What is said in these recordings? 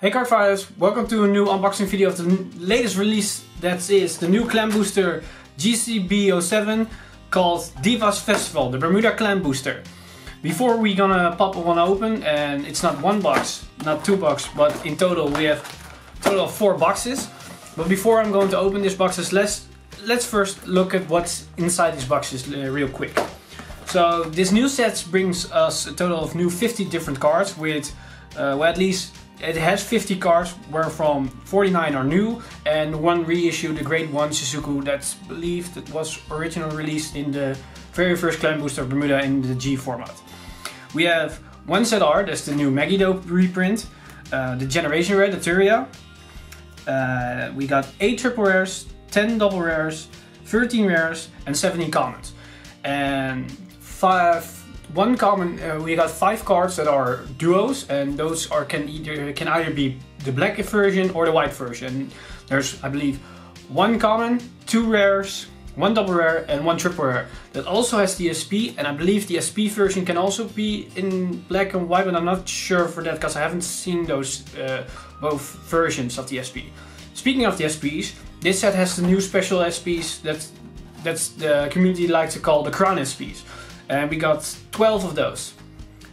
Hey card fighters, welcome to a new unboxing video of the latest release that is the new clan booster GCB07 called Divas Festival, the Bermuda clan booster. Before we gonna pop one open and it's not one box, not two box, but in total we have total of four boxes. But before I'm going to open these boxes, let's let's first look at what's inside these boxes uh, real quick. So this new set brings us a total of new 50 different cards with, uh, well at least it has 50 cards where from 49 are new and one reissue, the Grade 1 Shizuku that's believed it was originally released in the very first Clan Booster Bermuda in the G format. We have one ZR, that's the new Megiddo reprint, uh, the Generation Rare, the Turia. Uh, we got 8 triple rares, 10 double rares, 13 rares and 17 commons. And five, one common, uh, we got five cards that are duos and those are can either can either be the black version or the white version. There's I believe one common, two rares, one double rare and one triple rare. That also has the SP and I believe the SP version can also be in black and white but I'm not sure for that because I haven't seen those uh, both versions of the SP. Speaking of the SPs, this set has the new special SPs that that's the community likes to call the Crown SPs. And we got 12 of those.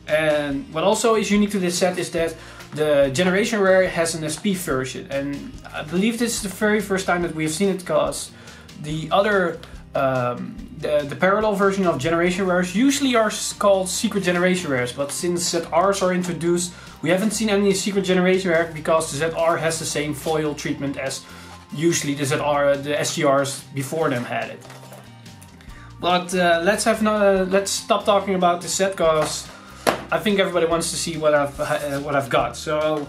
And what also is unique to this set is that the Generation Rare has an SP version. And I believe this is the very first time that we have seen it because the other um, the, the, parallel version of Generation Rares usually are called Secret Generation Rares, but since ZRs are introduced, we haven't seen any Secret Generation Rares because the ZR has the same foil treatment as usually the ZR, the SGRs before them had it. But uh, let's have no, uh, let's stop talking about the set because I think everybody wants to see what I've uh, what I've got. So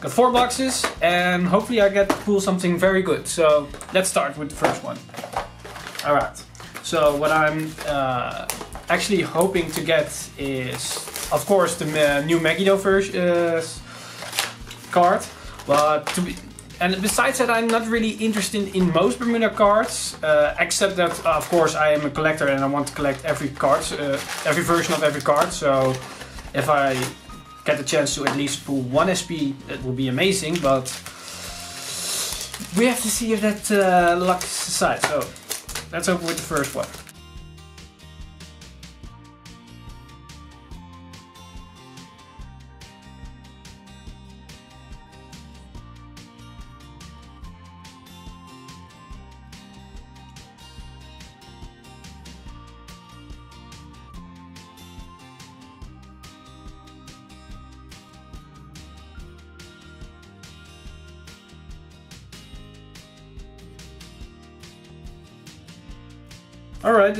got four boxes and hopefully I get to pull something very good. So let's start with the first one. All right. So what I'm uh, actually hoping to get is, of course, the new Megiddo version uh, card. But to be, and besides that, I'm not really interested in most Bermuda cards, uh, except that, of course, I am a collector and I want to collect every card, uh, every version of every card. So, if I get the chance to at least pull one SP, that would be amazing. But we have to see if that uh, luck is aside. So, let's open with the first one.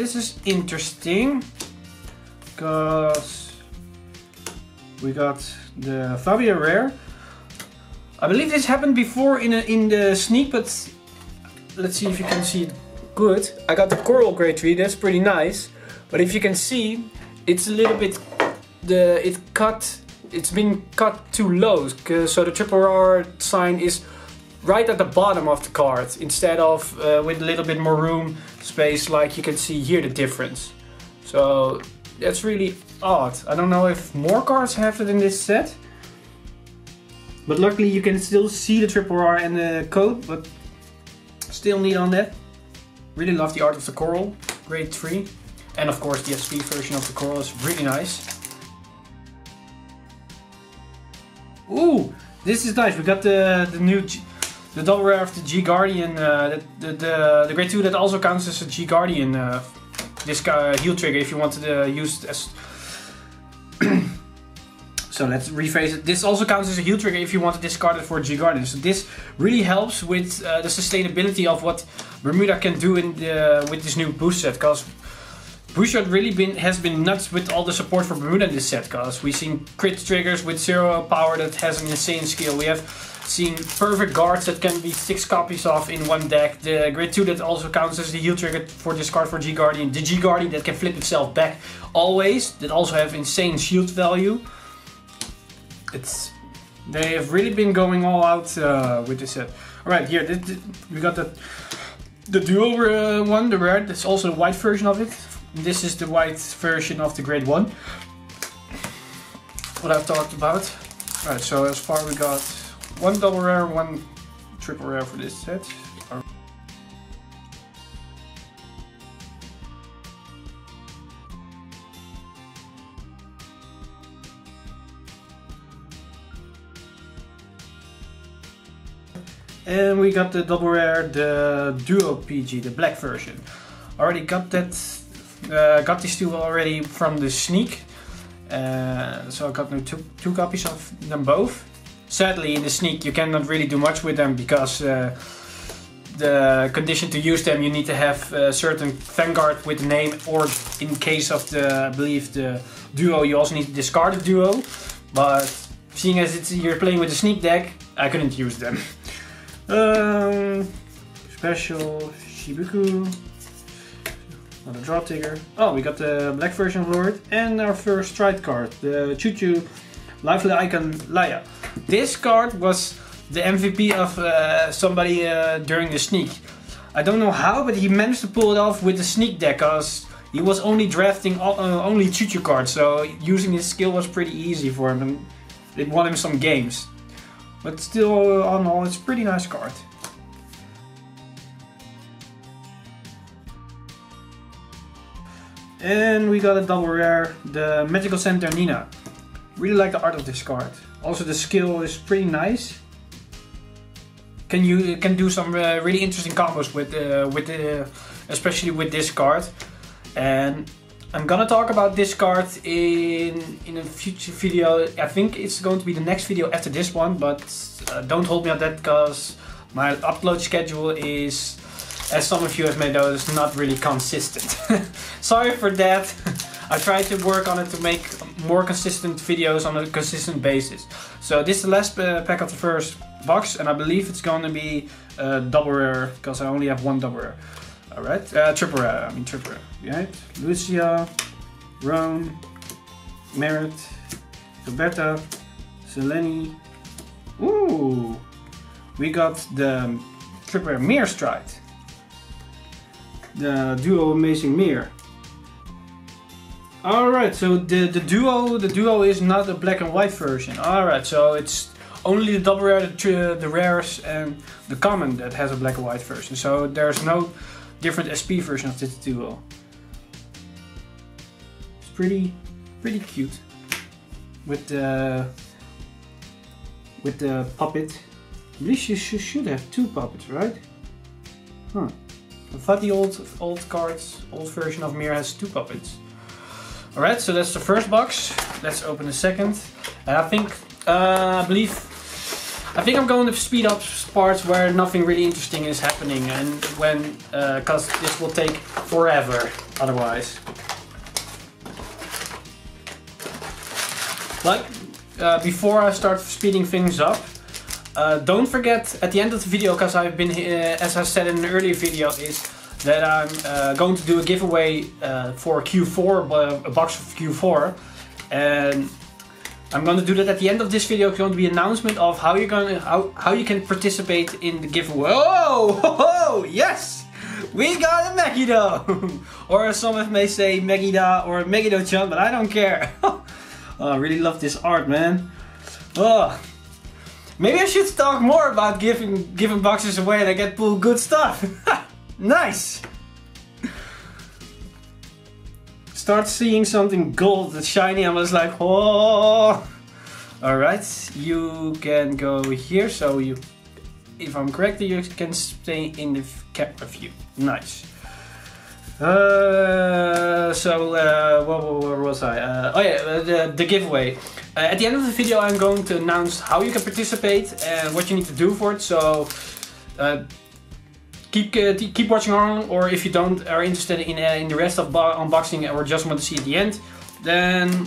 This is interesting. Because we got the Fabia Rare. I believe this happened before in, a, in the sneak, but let's see if you can see it good. I got the Coral grade three, that's pretty nice. But if you can see, it's a little bit, the it cut, it's been cut too low. So the triple R sign is right at the bottom of the card instead of uh, with a little bit more room space like you can see here the difference. So that's really odd. I don't know if more cards have it in this set. But luckily you can still see the triple R and the code, but still need on that. Really love the art of the coral, grade 3. And of course the SP version of the coral is really nice. Ooh, this is nice. We got the, the new the double rare of the G Guardian, uh, the, the, the, grade 2 that also counts as a G Guardian. Uh, this guy, heal trigger if you wanted to use it as... so let's rephrase it. This also counts as a heal trigger if you want to discard it for G Guardian. So this really helps with uh, the sustainability of what Bermuda can do in the, with this new boost set. Because Bushiroad really been has been nuts with all the support for Bermuda in this set. Because we've seen crit triggers with zero power that has an insane skill. We have Seeing perfect guards that can be 6 copies of in one deck. The Grade 2 that also counts as the heal trigger for this card for G-Guardian. The G-Guardian that can flip itself back always. That also have insane shield value. It's They have really been going all out uh, with this set. Alright, here this, this, we got the, the dual uh, one, the red. That's also the white version of it. This is the white version of the Grade 1. what I've talked about. Alright, so as far we got one double rare, one triple rare for this set. And we got the double rare, the Duo PG, the black version. Already got that, uh, got these two already from the sneak. Uh, so I got two, two copies of them both. Sadly, in the sneak you cannot really do much with them because uh, the condition to use them you need to have a certain Vanguard with the name or in case of the, I believe the Duo you also need to discard the Duo. But seeing as it's, you're playing with a sneak deck, I couldn't use them. Um, special Shizuku. Another draw trigger. Oh, we got the black version of Lord and our first stride card, the Chouchou Lively Icon Laya. This card was the MVP of uh, somebody uh, during the sneak. I don't know how, but he managed to pull it off with the sneak deck because he was only drafting all, uh, only Choo cards, so using his skill was pretty easy for him and it won him some games. But still, on all, it's a pretty nice card. And we got a double rare, the Magical Center Nina. Really like the art of this card. Also the skill is pretty nice. Can you can do some uh, really interesting combos with uh, with uh, especially with this card. And I'm gonna talk about this card in, in a future video. I think it's going to be the next video after this one, but uh, don't hold me on that because my upload schedule is, as some of you have may noticed, not really consistent. Sorry for that. I try to work on it to make more consistent videos on a consistent basis. So this is the last uh, pack of the first box and I believe it's going to be uh, double rare because I only have one double rare. Alright, uh, triple rare, I mean triple rare. Right? Lucia, Rome, Merit, Roberta, Selene. Ooh! We got the triple rare Mirror Stride. The duo Amazing Mirror. Alright, so the, the duo the duo is not a black and white version. Alright, so it's only the double rare, the, the rares and the common that has a black and white version. So there's no different SP version of this duo. It's pretty, pretty cute. With the, with the puppet. Believe you should have two puppets, right? Huh. I thought the old, old cards, old version of Mir has two puppets. Alright, so that's the first box. Let's open the second. And I think, uh, I believe I think I'm going to speed up parts where nothing really interesting is happening and when, because uh, this will take forever otherwise. Like, uh, before I start speeding things up, uh, don't forget at the end of the video, because I've been, uh, as I said in an earlier video, is that I'm uh, going to do a giveaway uh, for Q4, a box of Q4. And I'm gonna do that at the end of this video. It's going to be an announcement of how you're gonna how how you can participate in the giveaway. Oh, oh yes, we got a Megiddo, or as some may say Megida or Megiddo-chan, but I don't care. oh, I really love this art, man. Oh, maybe I should talk more about giving giving boxes away and I get pull good stuff. nice start seeing something gold that's shiny, I was like, oh. Alright, you can go here, so you, if I'm correct, you can stay in the camera view. Nice. Uh, so, uh, where, where, was I? Uh, oh yeah, uh, the, the giveaway. Uh, at the end of the video I'm going to announce how you can participate and what you need to do for it, so uh, keep uh, keep watching on, or if you don't are interested in uh, in the rest of unboxing or just want to see at the end, then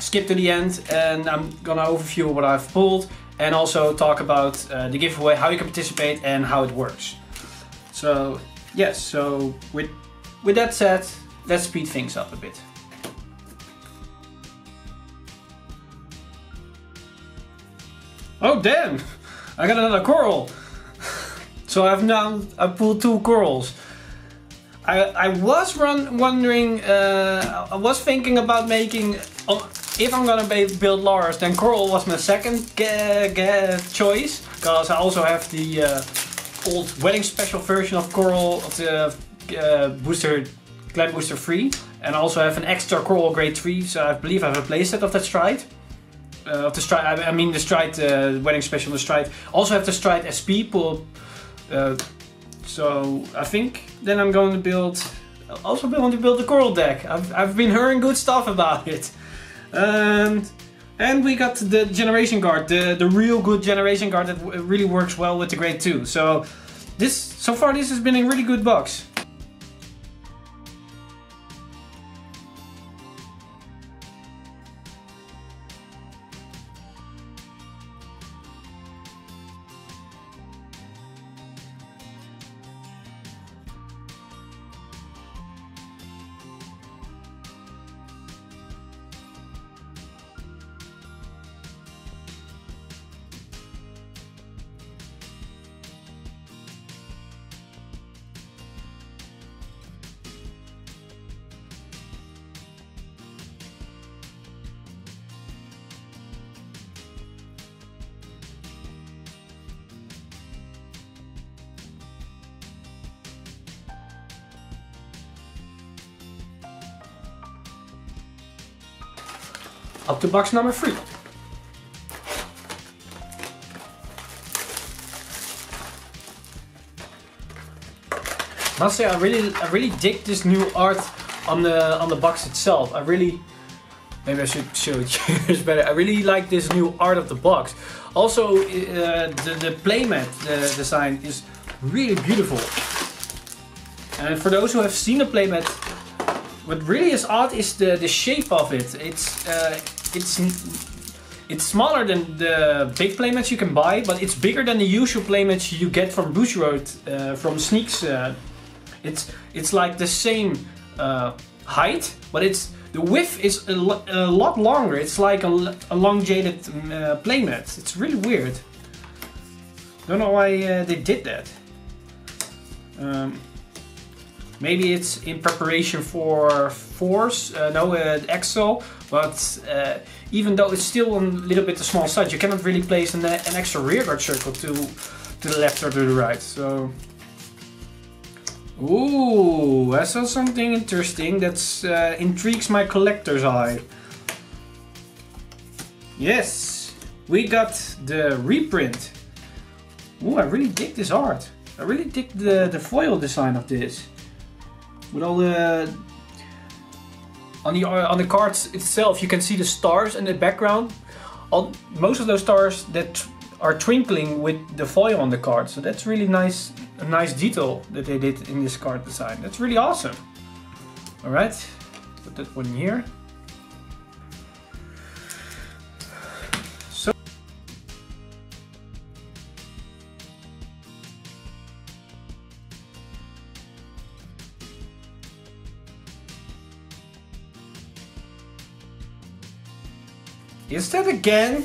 skip to the end, and I'm gonna overview what I've pulled and also talk about uh, the giveaway, how you can participate, and how it works. So yes, so with with that said, let's speed things up a bit. Oh damn! I got another coral! So I've now I pulled two corals. I, I was run, wondering, uh, I was thinking about making, uh, if I'm gonna build Lauris, then Coral was my second choice. Because I also have the uh, old wedding special version of Coral, of the uh, booster, Clan Booster 3. And I also have an extra Coral Grade 3, so I believe I have a playset of that Stride. Uh, of the Stride, I mean the Stride uh, wedding special, the Stride. Also have the Stride SP pull. Uh, so I think then I'm going to build, also going to build the Coral deck. I've, I've been hearing good stuff about it. And and we got the generation guard, the, the real good generation guard that really works well with the grade 2. So this so far this has been a really good box. Up to box number three. Must say I really I really dig this new art on the on the box itself. I really maybe I should show it better. I really like this new art of the box. Also uh, the, the playmat the design is really beautiful. And for those who have seen the playmat, what really is odd is the, the shape of it. It's uh, it's it's smaller than the big playmats you can buy, but it's bigger than the usual playmats you get from Bushiroad, uh, from Sneaks. Uh, it's it's like the same uh, height, but it's the width is a, lo a lot longer. It's like a, a elongated uh, playmat. It's really weird. Don't know why uh, they did that. Um, maybe it's in preparation for Force, uh, no, uh, Exo, but uh, even though it's still a little bit the small size, you cannot really place an, an extra rearguard circle to, to the left or to the right. So, ooh, I saw something interesting that uh, intrigues my collector's eye. Yes, we got the reprint. Ooh, I really dig this art. I really dig the, the foil design of this. With all the on the uh, on the cards itself, you can see the stars in the background. All, most of those stars that are twinkling with the foil on the card. So that's really nice, a nice detail that they did in this card design. That's really awesome. All right, put that one here. That again?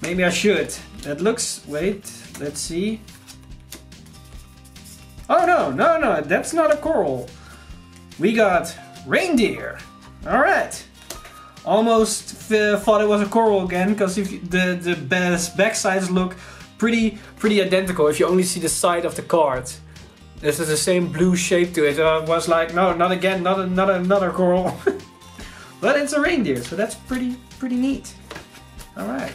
Maybe I should. That looks, wait, let's see. Oh no, no, no, that's not a coral. We got Raindear. All right. Almost thought it was a coral again, because if the the back sides look pretty pretty identical. If you only see the side of the card, this is the same blue shape to it. I was like, no, not again, not another another coral. but it's a Raindear, so that's pretty pretty neat. All right.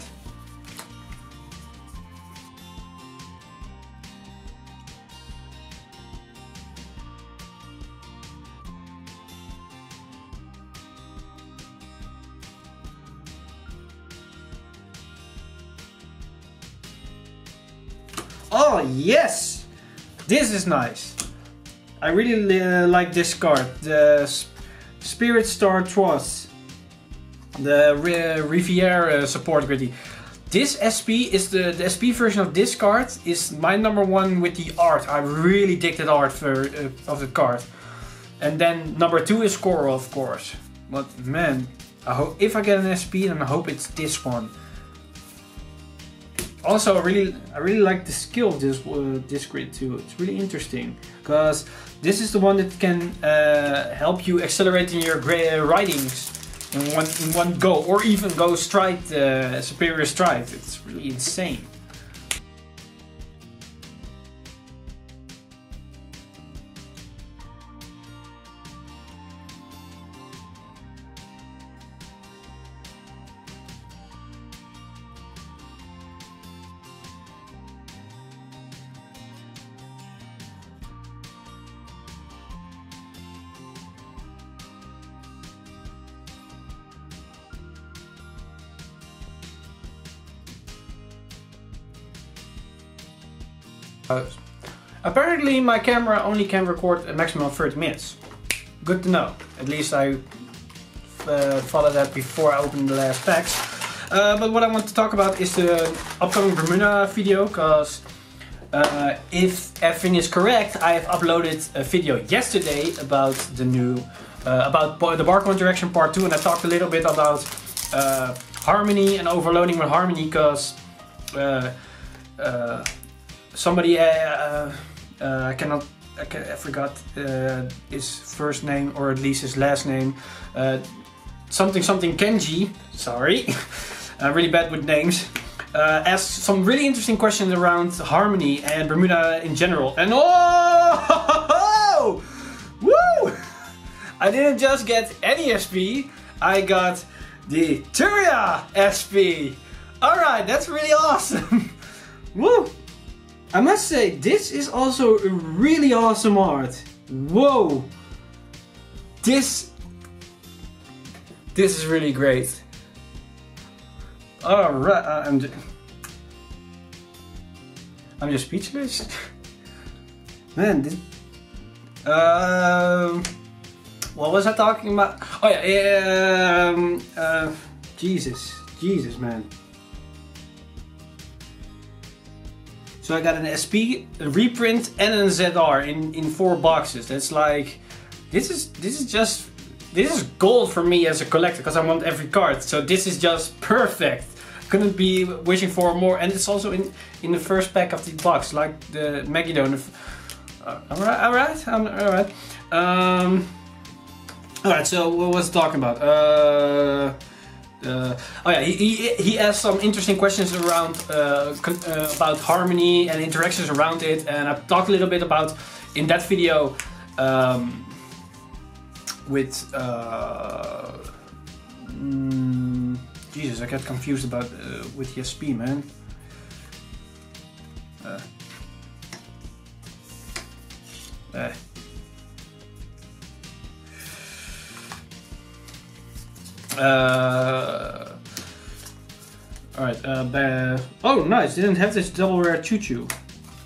Oh, yes! This is nice. I really uh, like this card, the Spirit Star Trust the Riviere uh, support gritty. This SP is the, the SP version of this card is my number one with the art. I really dig that art for, uh, of the card. And then number two is Coral, of course. But man, I hope if I get an SP, then I hope it's this one. Also, I really, I really like the skill of this uh, this grade 2. It's really interesting because this is the one that can uh, help you accelerate in your ridings in one in one go, or even go stride uh, superior stride. It's really insane. Uh, apparently my camera only can record a maximum of 30 minutes. Good to know. At least I uh, followed that before I opened the last packs. Uh, but what I want to talk about is the upcoming Bermuda video because uh, if everything is correct, I have uploaded a video yesterday about the new, uh, about the Barco direction part 2 and I talked a little bit about uh, Harmony and overloading with Harmony because uh, somebody uh, uh, uh, I cannot I, forgot his first name or at least his last name something something Kenji sorry I'm really bad with names uh, asked some really interesting questions around Harmony and Bermuda in general. And oh, woo! I didn't just get any SP, I got the Turia SP. All right, that's really awesome. woo! I must say, this is also a really awesome art. Whoa! This... This is really great. Alright, uh, I'm just... I'm just speechless. Man, this... Um... What was I talking about? Oh yeah, um, uh, Jesus, Jesus, man. So I got an SP, a reprint, and a ZR in, in four boxes. That's like, this is this is just this is gold for me as a collector because I want every card. So this is just perfect. Couldn't be wishing for more, and it's also in in the first pack of the box, like the Megiddo. Uh, all right, all right, all right. Um, all right. So what was talking about? Uh, uh, oh yeah, he, he, he asked some interesting questions around uh, uh, about harmony and interactions around it, and I talked a little bit about in that video um, with uh, mm, Jesus, I got confused about uh, with ESP man. Uh, uh. Alright, uh, oh nice, didn't have this double rare Chouchou.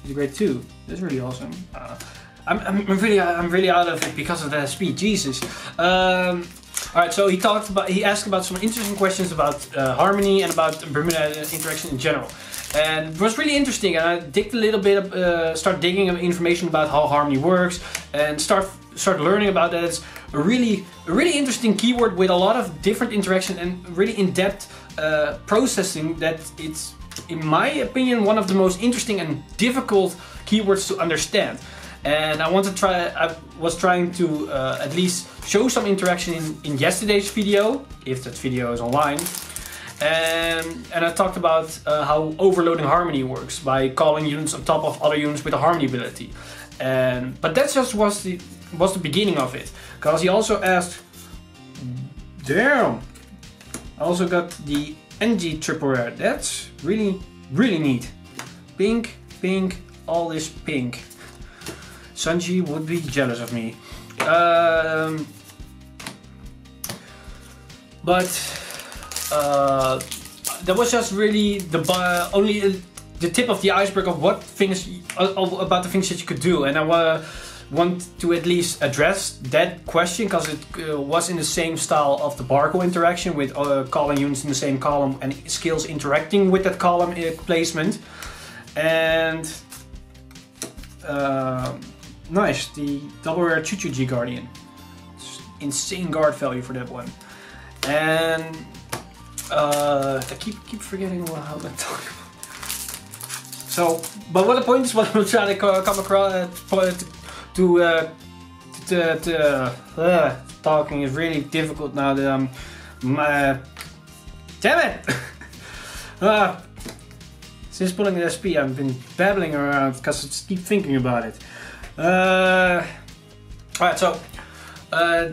He's a grade 2. That's really awesome. Uh, I'm, I'm, really I'm really out of it because of that speed, Jesus. Um, Alright, so he talked about, he asked about some interesting questions about uh, harmony and about Bermuda interaction in general. And it was really interesting and I digged a little bit, uh, start digging information about how harmony works and start start learning about that. It's a really, a really interesting keyword with a lot of different interaction and really in-depth uh, processing that it's, in my opinion, one of the most interesting and difficult keywords to understand. And I want to try, I was trying to uh, at least show some interaction in, in yesterday's video, if that video is online. And, and I talked about uh, how overloading harmony works by calling units on top of other units with a harmony ability. And, but that just was the, was the beginning of it. Because he also asked, damn, I also got the NG triple rare. That's really, really neat. Pink, pink, all this pink. Sanji would be jealous of me. Um, but uh, that was just really the uh, only the tip of the iceberg of what things uh, about the things that you could do, and I want want to at least address that question because it uh, was in the same style of the Barco interaction with uh, calling units in the same column and skills interacting with that column uh, placement. And uh, nice, the double rare Chouchou G Guardian. It's insane guard value for that one. And uh, I keep keep forgetting how to talk about. So, but what the point is, what I'm trying to come across, uh, to, uh, to, to uh, talking is really difficult now that I'm My, damn it! uh, since pulling the SP, I've been babbling around because I keep thinking about it. Uh, Alright, so uh,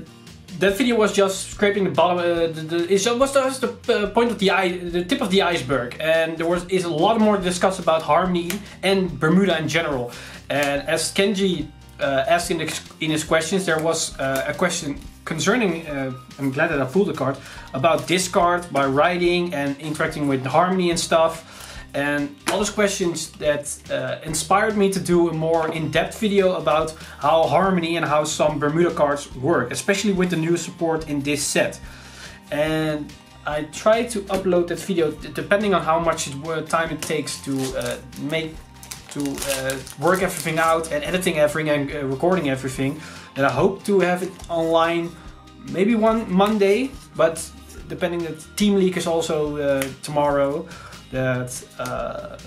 that video was just scraping the bottom. Uh, the, the, it was just the uh, point of the eye, the tip of the iceberg, and there was is a lot more discuss about Harmony and Bermuda in general. And as Kenji uh, asked in, the, in, his questions, there was uh, a question concerning. Uh, I'm glad that I pulled the card about discard by writing and interacting with Harmony and stuff. And all those questions that uh, inspired me to do a more in-depth video about how Harmony and how some Bermuda cards work, especially with the new support in this set. And I try to upload that video depending on how much it, time it takes to uh, make to uh, work everything out and editing everything and uh, recording everything. And I hope to have it online maybe one Monday, but depending that Team Leak is also uh, tomorrow that uh,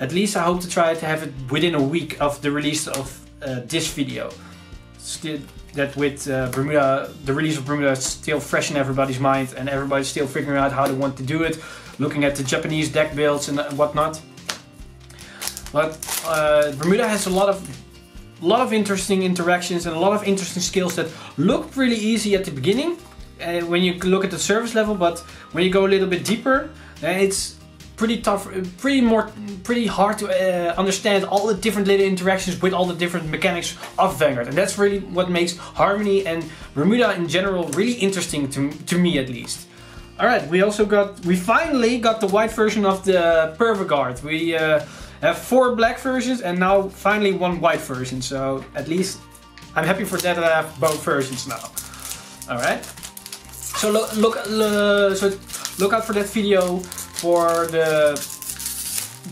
at least I hope to try to have it within a week of the release of uh, this video. Still, that with uh, Bermuda, the release of Bermuda is still fresh in everybody's mind and everybody's still figuring out how they want to do it, looking at the Japanese deck builds and whatnot. But uh, Bermuda has a lot of lot of interesting interactions and a lot of interesting skills that look really easy at the beginning uh, when you look at the surface level, but when you go a little bit deeper, uh, it's pretty tough, pretty more, pretty hard to uh, understand all the different little interactions with all the different mechanics of Vanguard, and that's really what makes Harmony and Bermuda in general really interesting to to me at least. All right, we also got, we finally got the white version of the perfect guard. We uh, have four black versions and now finally one white version. So at least I'm happy for that that I have both versions now. All right. So look, look, so look out for that video for the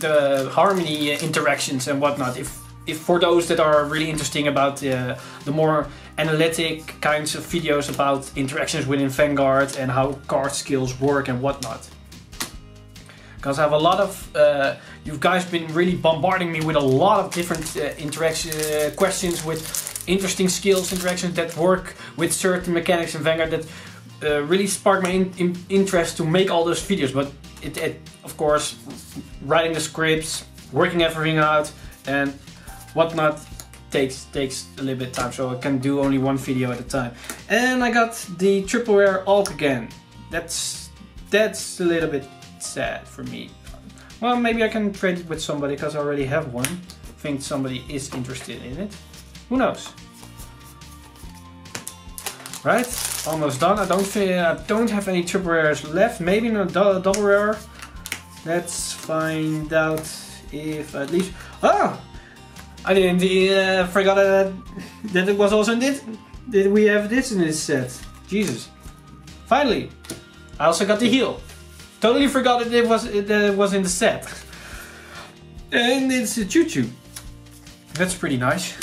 the harmony interactions and whatnot. If if for those that are really interesting about uh, the more analytic kinds of videos about interactions within Vanguard and how card skills work and whatnot. Because I have a lot of, uh, you guys been really bombarding me with a lot of different uh, interaction uh, questions with interesting skills interactions that work with certain mechanics in Vanguard that uh, really sparked my in in interest to make all those videos. But it, it, of course, writing the scripts, working everything out, and whatnot takes takes a little bit of time. So I can do only one video at a time. And I got the triple rare Alk again. That's that's a little bit sad for me. Well, maybe I can trade it with somebody because I already have one. I think somebody is interested in it. Who knows? Right, almost done. I don't think I don't have any triple rares left. Maybe not a double rare. Let's find out if at least. Oh, I didn't uh, forgot that that it was also in this. Did we have this in this set? Jesus! Finally, I also got the heal. Totally forgot that it was it was in the set. And it's a Chouchou. That's pretty nice.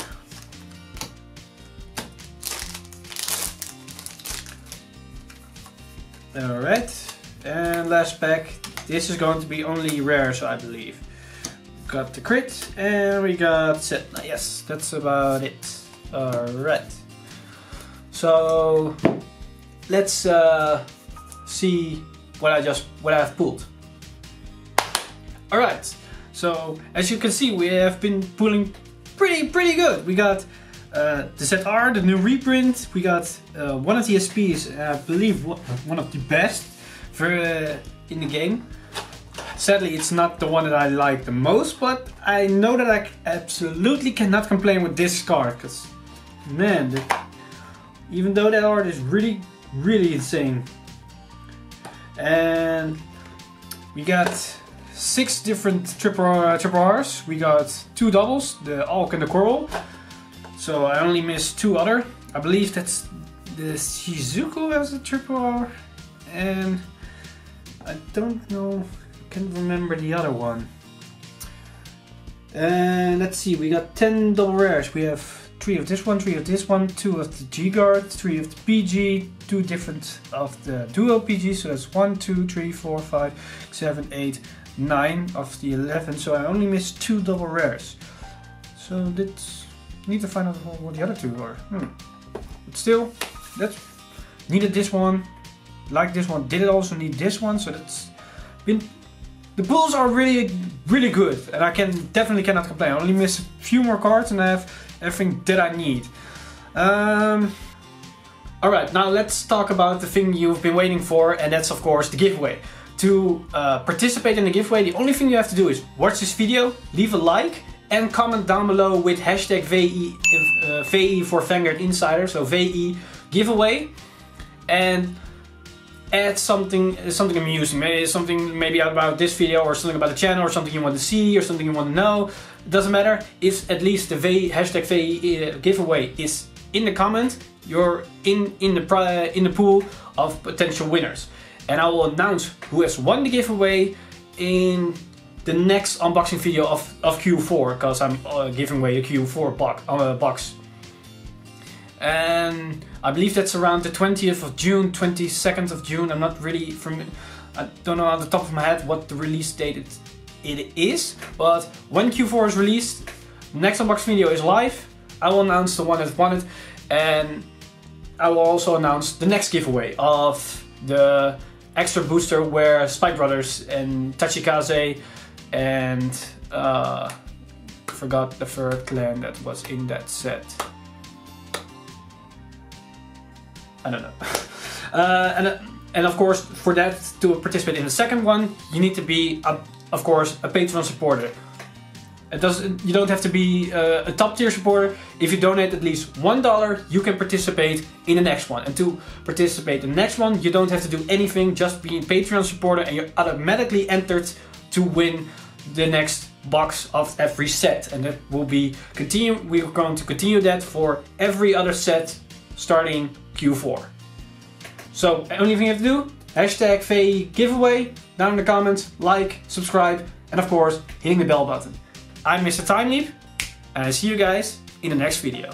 Alright, and last pack. This is going to be only rares, I believe. Got the crit, and we got set. Yes, that's about it. Alright. So, let's uh, see what I just what I've pulled. Alright, so as you can see, we have been pulling pretty pretty good. We got uh, the ZR, the new reprint, we got uh, one of the SPs, I believe one of the best for uh, in the game. Sadly, it's not the one that I like the most, but I know that I absolutely cannot complain with this card, because, man, the, even though that art is really, really insane. And we got six different triple, uh, triple R's. We got two doubles, the Alk and the Coral. So I only missed two other. I believe that's the Shizuku as a triple R. And I don't know, can't remember the other one. And let's see, we got 10 double rares. We have three of this one, three of this one, two of the G Guard, three of the PG, two different of the dual PG. So that's one, two, three, four, five, seven, eight, nine of the 11. So I only missed two double rares. So that's Need to find out what the other two are. Hmm. But still, that's needed this one. like this one, did it also need this one, so that's been the pulls are really, really good, and I can definitely cannot complain. I only miss a few more cards, and I have everything that I need. Um, Alright, now let's talk about the thing you've been waiting for, and that's of course the giveaway. To uh, participate in the giveaway, the only thing you have to do is watch this video, leave a like, and comment down below with hashtag VE, uh, VE for Vanguard Insider, so VE giveaway. And add something something amusing, maybe something maybe about this video or something about the channel or something you want to see or something you want to know. Doesn't matter. If at least the v, hashtag V uh, giveaway is in the comment, you're in in the in the pool of potential winners, and I will announce who has won the giveaway in the next unboxing video of, of Q4 because I'm uh, giving away a Q4 box, uh, box and I believe that's around the 20th of June, 22nd of June. I'm not really from, I don't know on the top of my head what the release date it, it is, but when Q4 is released, next unboxing video is live. I will announce the one that won it, and I will also announce the next giveaway of the extra booster where Spike Brothers and Tachikaze and uh, forgot the third clan that was in that set. I don't know. Uh, and, uh, and of course, for that to participate in the second one, you need to be, a, of course, a Patreon supporter. It doesn't. You don't have to be uh, a top tier supporter. If you donate at least one dollar, you can participate in the next one. And to participate in the next one, you don't have to do anything. Just be a Patreon supporter, and you're automatically entered to win the next box of every set. And that will be continue. We're going to continue that for every other set starting Q4. So only thing you have to do, hashtag VE giveaway, down in the comments, like, subscribe, and of course, hitting the bell button. I'm Mr. Time Leap, and I see you guys in the next video.